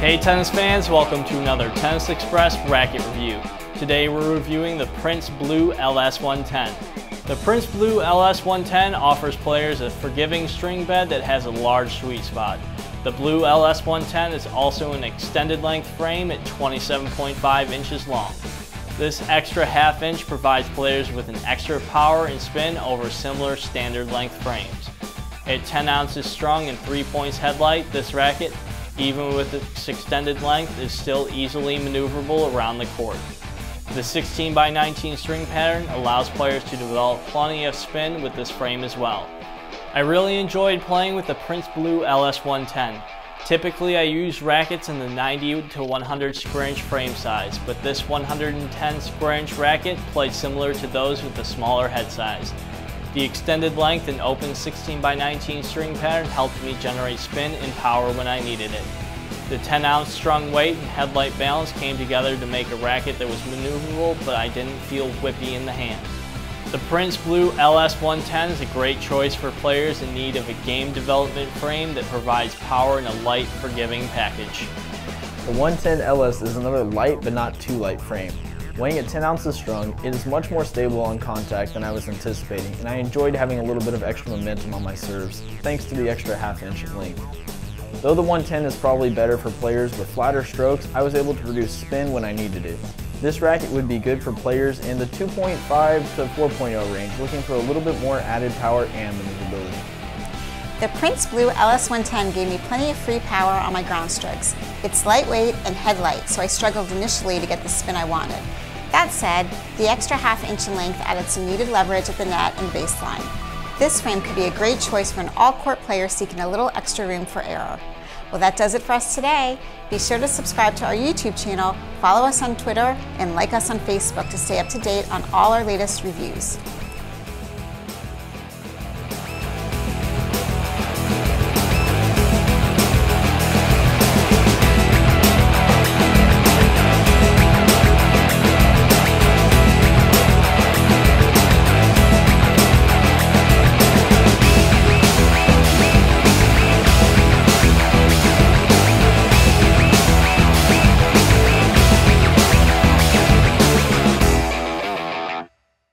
Hey tennis fans, welcome to another Tennis Express racket review. Today we're reviewing the Prince Blue LS110. The Prince Blue LS110 offers players a forgiving string bed that has a large sweet spot. The Blue LS110 is also an extended length frame at 27.5 inches long. This extra half inch provides players with an extra power and spin over similar standard length frames. At 10 ounces strung and 3 points headlight, this racket even with its extended length, is still easily maneuverable around the court. The 16 by 19 string pattern allows players to develop plenty of spin with this frame as well. I really enjoyed playing with the Prince Blue LS110. Typically I use rackets in the 90 to 100 square inch frame size, but this 110 square inch racket played similar to those with the smaller head size. The extended length and open 16 by 19 string pattern helped me generate spin and power when I needed it. The 10 ounce strung weight and headlight balance came together to make a racket that was maneuverable but I didn't feel whippy in the hand. The Prince Blue LS110 is a great choice for players in need of a game development frame that provides power in a light, forgiving package. The 110 LS is another light but not too light frame. Weighing at 10 ounces strung, it is much more stable on contact than I was anticipating, and I enjoyed having a little bit of extra momentum on my serves, thanks to the extra half inch in length. Though the 110 is probably better for players with flatter strokes, I was able to produce spin when I needed it. This racket would be good for players in the 2.5 to 4.0 range, looking for a little bit more added power and maneuverability. The Prince Blue LS110 gave me plenty of free power on my ground strokes. It's lightweight and headlight, so I struggled initially to get the spin I wanted. That said, the extra half inch in length added some needed leverage at the net and baseline. This frame could be a great choice for an all-court player seeking a little extra room for error. Well, that does it for us today. Be sure to subscribe to our YouTube channel, follow us on Twitter, and like us on Facebook to stay up to date on all our latest reviews.